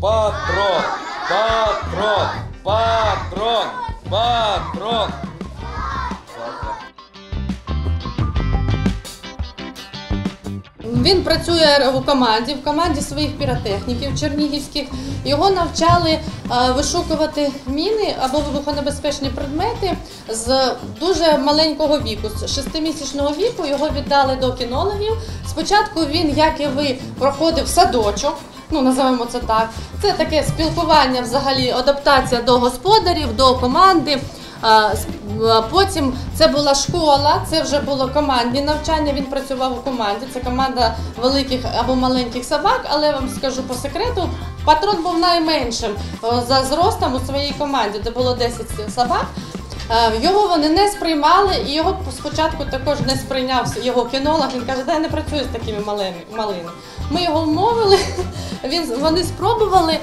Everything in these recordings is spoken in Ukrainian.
Патрон! Патрон! Патрон! Патрон! Він працює у команді, в команді своїх піротехніків чернігівських. Його навчали е, вишукувати міни або вибухонебезпечні предмети з дуже маленького віку, з шестимісячного віку. Його віддали до кінологів. Спочатку він, як і ви, проходив садочок. Ну, називаємо це так. Це таке спілкування, взагалі, адаптація до господарів, до команди. Потім це була школа, це вже було командні навчання. Він працював у команді. Це команда великих або маленьких собак, але я вам скажу по секрету, патрон був найменшим за зростом у своїй команді, де було 10 собак. Е, Його вони не сприймали, і його спочатку також не сприйняв його кінолог. Він каже, да не працюю з такими малими. Ми його вмовили, він, вони спробували.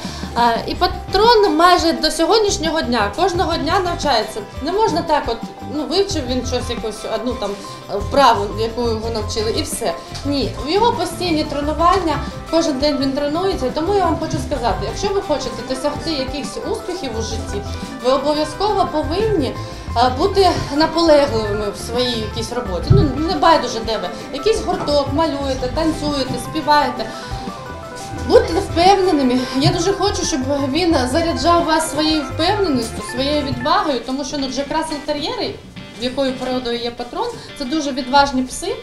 І патрон майже до сьогоднішнього дня, кожного дня навчається. Не можна так, от ну вивчив він щось якусь одну там е, вправу, яку його навчили, і все. Ні, в його постійні тренування, кожен день він тренується. Тому я вам хочу сказати, якщо ви хочете досягти якихось успіхів у житті, ви обов'язково повинні е, бути наполегливими в своїй якійсь роботі. Ну не байдуже де ви. Якийсь гурток малюєте, танцюєте, співаєте. Будьте впевненими. Я дуже хочу, щоб він заряджав вас своєю впевненістю, своєю відвагою, тому що ну Джек Рассел тер'єри, якою породою є патрон, це дуже відважні пси.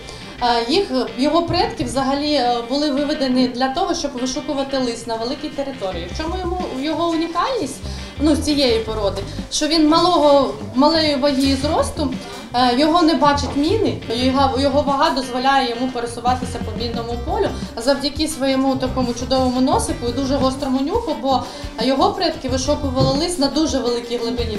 Їх його предки взагалі е, були виведені для того, щоб вишукувати лис на великій території. В чому йому його унікальність ну, цієї породи, що він малого малої ваги зросту, його не бачать міни, його, його вага дозволяє йому пересуватися по мінному полю завдяки своєму такому чудовому носику і дуже гострому нюху, бо його предки вишокували лист на дуже великій глибині.